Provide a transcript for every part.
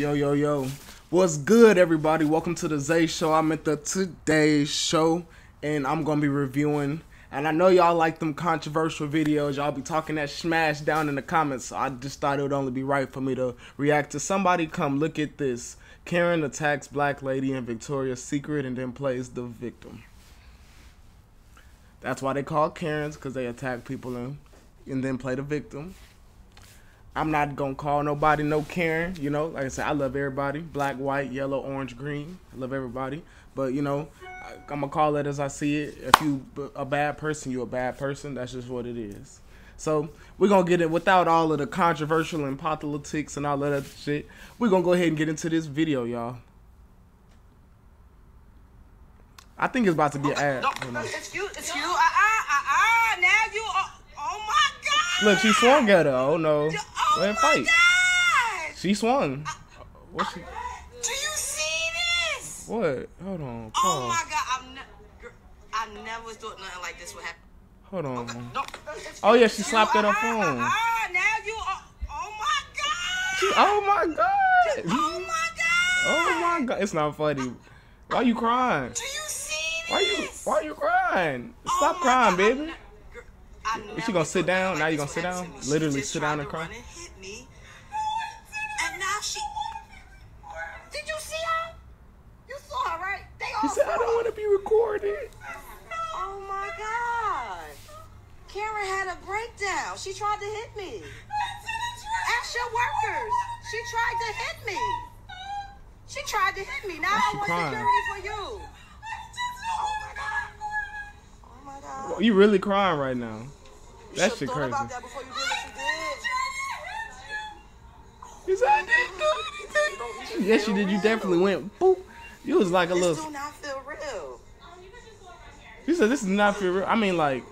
Yo, yo, yo. What's good, everybody? Welcome to the Zay Show. I'm at the Today Show, and I'm going to be reviewing. And I know y'all like them controversial videos. Y'all be talking that smash down in the comments. So I just thought it would only be right for me to react to somebody. Come look at this. Karen attacks black lady in Victoria's Secret and then plays the victim. That's why they call Karens, because they attack people and, and then play the victim. I'm not gonna call nobody no Karen. You know, like I said, I love everybody. Black, white, yellow, orange, green. I love everybody. But you know, I, I'm gonna call it as I see it. If you a bad person, you a bad person. That's just what it is. So we're gonna get it without all of the controversial and politics and all of that shit. We're gonna go ahead and get into this video, y'all. I think it's about to be an ad. No, it's you. It's you. Uh, uh, uh, uh. Now you. Uh, oh my God. Look, she swung at her. Oh no. Oh Go ahead, my fight. God. She swung. What she? Do you see this? What? Hold on. Oh my God. I'm ne- I never thought nothing like this would happen. Hold on. No. Oh, yeah, she you. slapped at her Uh, phone. Uh, uh, now you. Uh, oh my God. She, oh my god. Oh my God. Oh my god. It's not funny. Why you crying? Do you see this? Why you why you crying? Oh Stop my crying, God, baby. I'm ne- girl, I Is she gonna sit down? Now you gonna sit down? Literally sit down and cry? and hit me. And now she. Did you see her? You saw her, right? They all He said I don't want to be recorded. Oh my God. Karen had a breakdown. She tried to hit me. Ask your workers. She tried to hit me. She tried to hit me. Now oh, I want crying? security for you. Oh my God. Oh my God. You really crying right now. You That shit crazy. about that before you did what you did. Said I didn't do anything. Yes, you did. You definitely went boop. You was like a This little. do not feel real. You said this is not for real. I mean, like,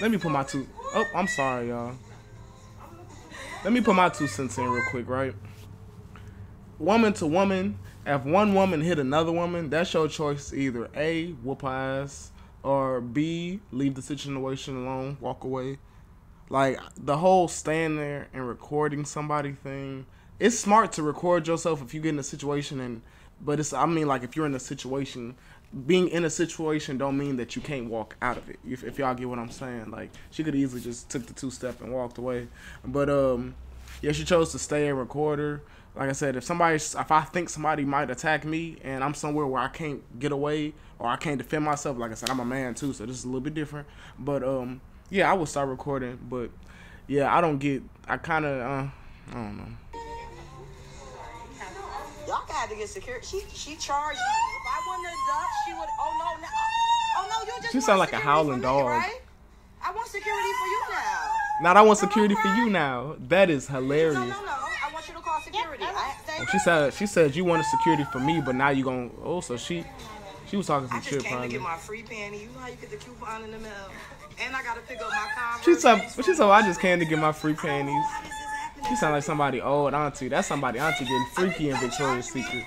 let me put my two. Oh, I'm sorry, y'all. Let me put my two cents in real quick, right? Woman to woman, if one woman hit another woman, that's your choice. Either A, whoop her ass, or B, leave the situation alone, walk away. Like the whole stand there and recording somebody thing. It's smart to record yourself if you get in a situation and, but it's I mean like if you're in a situation, being in a situation don't mean that you can't walk out of it. If, if y'all get what I'm saying, like she could easily just took the two step and walked away, but um, yeah, she chose to stay and record her. Like I said, if somebody, if I think somebody might attack me and I'm somewhere where I can't get away or I can't defend myself, like I said, I'm a man too, so this is a little bit different. But um, yeah, I would start recording. But yeah, I don't get. I kind of. Uh, I don't know. Y'all had to get security. She she charged me. If I wouldn't have ducked, she would. Oh no, no. Oh no, you just. She sound like a howling for me, dog. right? I want security for you now. Not I want security for you now. That is hilarious. No, no, no. I want you to call security. I, thank Oh, she said she said you wanted security for me, but now you gon' Oh, so she she was talking I some just shit came to probably. get my free panty. You know how you get the coupon in the mail, and I gotta pick up my Converse. She said she week. said I just came to get my free panties. Why this is happening? She sound like somebody old auntie. That's somebody auntie getting freaky in Victoria's Secret.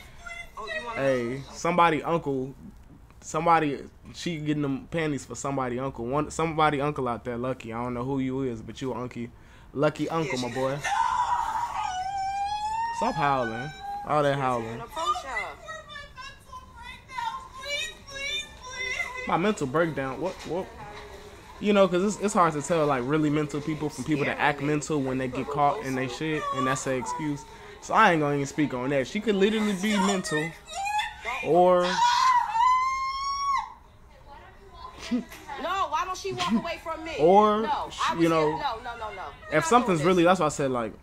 Oh, you want Hey, somebody uncle, somebody she getting them panties for somebody uncle. One somebody uncle out there, lucky. I don't know who you is, but you uncle, lucky uncle, my boy. Stop howling. All that howling. My mental breakdown. What what? You know, cause it's, it's hard to tell like really mental people from people that act mental when they get caught in they shit, and that's their excuse. So I ain't gonna even speak on that. She could literally be mental, or No, why don't she walk away from me? Or, no, you know, no, no, no, no. If something's really that's why I said like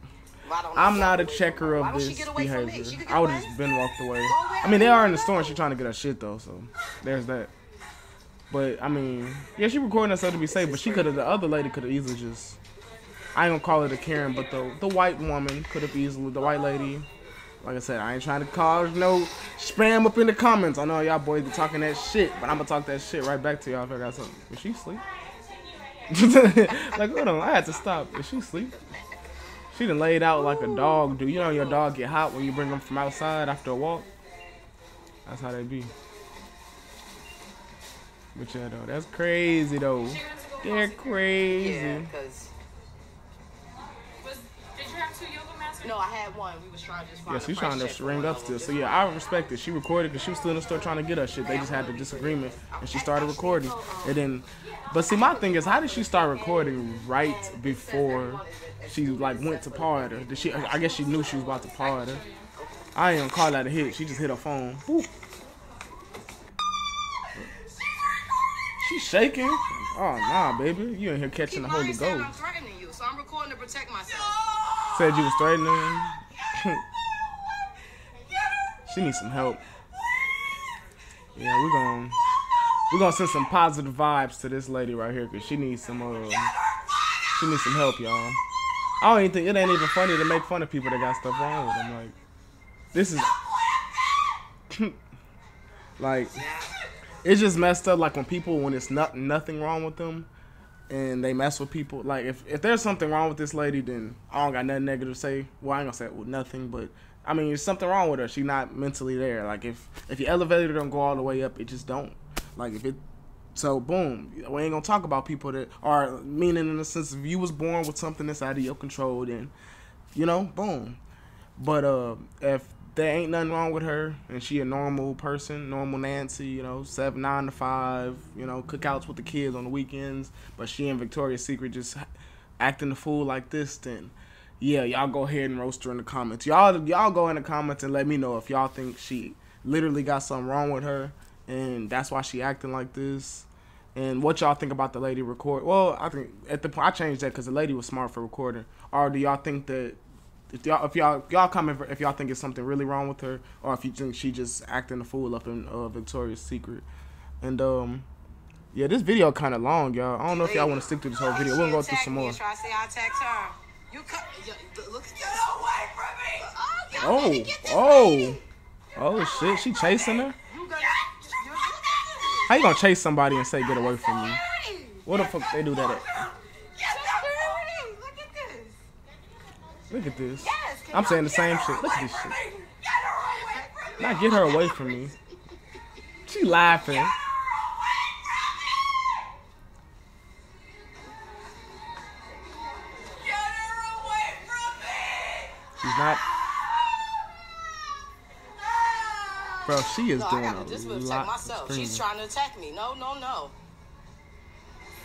I'm not a checker from me? Why of this get away from me? She behavior. I would have just been walked away. I mean, they are in the store and she's trying to get her shit though, so there's that. But I mean, yeah, she recording herself to be safe, but she could have. The other lady could have easily just. I ain't gonna call it a Karen, but the the white woman could have easily the white lady. Like I said, I ain't trying to cause no spam up in the comments. I know y'all boys be talking that shit, but I'm gonna talk that shit right back to y'all if I got something. Is she asleep? like, hold on, I had to stop. Is she asleep? She done laid out like a dog do. You know your dog get hot when you bring them from outside after a walk? That's how they be. But yeah, though, that's crazy though. They're crazy. Yeah, because Was, did you have two yoga masters? No, I had one. We was trying to just find Yeah, she's trying to ring up still. So yeah, I respect it. She recorded because she was still in the store trying to get her shit. They just had the disagreement, and she started recording. And then, but see, my thing is, how did she start recording right before she like went to part party? Did she? I guess she knew she was about to party. I ain't gonna call that a hit. She just hit her phone. Whoop. She's shaking. Oh nah, baby, you in here catching the Holy saying I'm threatening you, so I'm recording to protect myself. Said you was threatening. she needs some help. Yeah, we're gonna we're gonna send some positive vibes to this lady right here because she needs some uh, she needs some help, y'all. I don't even think it ain't even funny to make fun of people that got stuff wrong with them. Like this is like it's just messed up. Like when people when it's not nothing wrong with them and they mess with people. Like if, if there's something wrong with this lady, then I don't got nothing negative to say. Well, I ain't gonna say it with nothing, but I mean, there's something wrong with her. She not mentally there. Like if if your elevator don't go all the way up, it just don't. Like if it. So boom, we ain't gonna talk about people that are meaning in the sense if you was born with something that's out of your control, then you know, boom. But uh, if there ain't nothing wrong with her and she a normal person, normal Nancy, you know, seven nine to five, you know, cookouts with the kids on the weekends, but she and Victoria's Secret just acting the fool like this, then yeah, y'all go ahead and roast her in the comments. Y'all y'all go in the comments and let me know if y'all think she literally got something wrong with her and that's why she acting like this. And what y'all think about the lady record? Well, I think at the point I changed that because the lady was smart for recording. Or do y'all think that if y'all if y'all y'all comment if y'all think it's something really wrong with her, or if you think she just acting a fool up in uh, Victoria's Secret? And um, yeah, this video kind of long, y'all. I don't know if y'all want to stick to this whole video. We'll go through some more. Try say I attacked her. You cut. Look Get away from me! Oh, Oh, oh, oh shit! She chasing her. You gonna, you How you gonna chase somebody and say get away from me? What the fuck they do that at? Get Dirty. Look at this. Look at this. Yes. I'm saying the same shit. Look at this shit. me? Get her away from me! Not get her away from me. She laughing. Get her away from me! Get her away from me! She's not. Ah. Bro, she is No, I doing gotta just a protect lot myself. She's trying to attack me. No, no, no.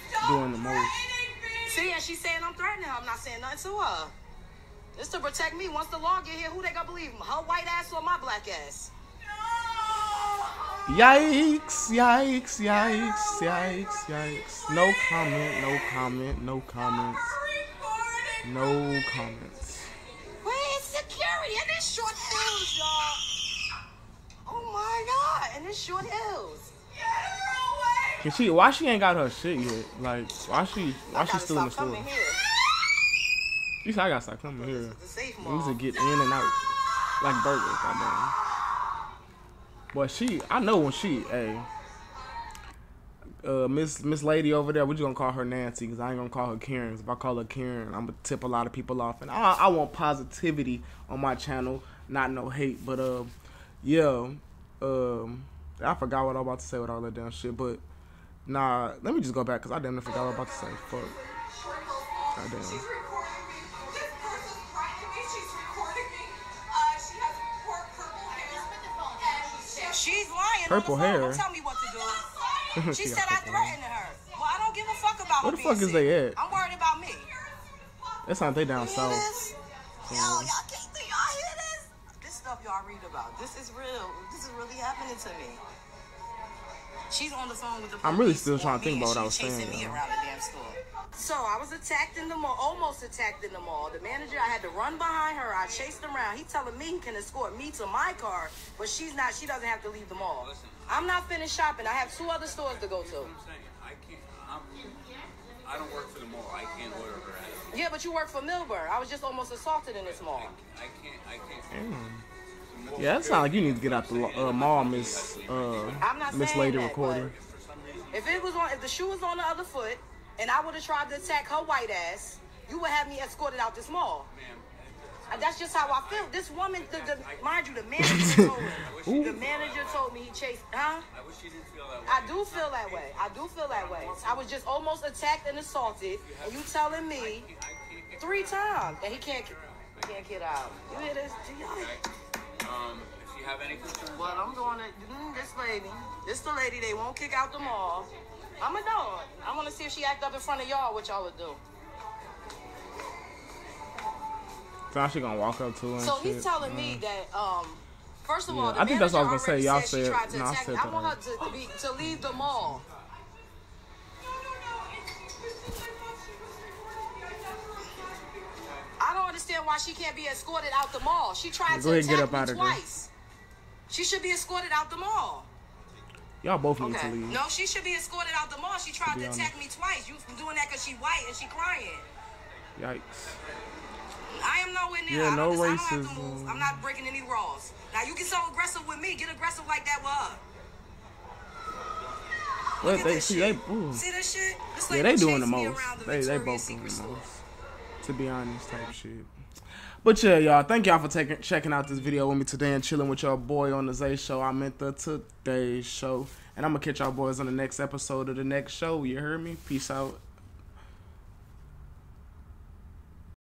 Stop Doing the most. me! See, and she's saying I'm threatening her. I'm not saying nothing to her. It's to protect me. Once the law get here, who they gonna believe? Her white ass or my black ass? No! Yikes, yikes, yikes, yikes, yikes. No comment, no comment, no comments, no comments. Where's security? And it's short hills, y'all. Oh my god, and it's short hills. Get her away! Can she? Why she ain't got her shit yet? Like, why she? Why she still in the store? Here. You I gotta stop coming here. It's a safe We used to get in and out like burgers, goddamn. But she, I know when she, hey, uh, Miss Miss Lady over there, we just gonna call her Nancy because I ain't gonna call her Karen. 'cause if I call her Karen, I'm gonna tip a lot of people off, and I, I want positivity on my channel, not no hate. But uh, yeah, um, I forgot what I was about to say with all that damn shit. But nah, let me just go back because I damn near forgot what I was about to say. Fuck. Goddamn. Purple on the phone. hair. Tell me what to do. She She said I hair. threatened her. Well, I don't give a fuck about Where her the fuck is they at? I'm worried about me. That's not they down south. Yo, y'all can't do y'all hear this? This stuff y'all read about. This is real. This is really happening to me. She's on the phone with the. I'm really still trying to think about what I was saying, me around the damn store. So I was attacked in the mall, almost attacked in the mall. The manager, I had to run behind her. I chased him around. He telling me he can escort me to my car, but she's not. She doesn't have to leave the mall. I'm not finished shopping. I have two other stores to go to. I'm saying I can't. I'm, I don't work for the mall. I can't order her out. Yeah, but you work for Millburn. I was just almost assaulted in this mall. I can't. I can't. Yeah, that sounds like you need to get out the uh, mall, Miss uh, I'm not Miss Lady that, Recorder. If it was on, if the shoe was on the other foot, and I would have tried to attack her white ass, you would have me escorted out this mall. And that's just how I feel. This woman, the, the, mind you, the manager told me. the manager told me he chased, huh? I wish you didn't feel that way. I do feel that way. I do feel that way. I was just almost attacked and assaulted, and you telling me three times, and he can't. can't get out. You hear this? Okay. Um, if you have any concerns, Well, I'm going to mm, this lady. This the lady they won't kick out the mall. I'm a dog. I want to see if she act up in front of y'all. What y'all would do? So now she gonna walk up to him. And So shit. he's telling me that um. First of Yeah, all, the I think that's what I was gonna say. Y'all said she said- tried to no, I said me. I want her to, be, to leave the mall. Why she can't be escorted out the mall. She tried Go to and get attack up me there. twice. She should be escorted out the mall. Y'all both need Okay. to leave. No, she should be escorted out the mall. She tried To to attack me twice. You doing that because she white and she crying. Yikes. I am nowhere near. Yeah, I, don't, no I don't have to racism. move. I'm not breaking any rules. Now you get so aggressive with me. Get aggressive like that with her. Look they see they. Ooh. See this shit? This Yeah, they doing the most. the They they both doing the most. To be honest, type shit. But yeah, y'all, thank y'all for taking checking out this video with me today and chilling with your boy on the Zay Show. I meant the Today Show, and I'm gonna catch y'all boys on the next episode of the next show. You heard me? Peace out.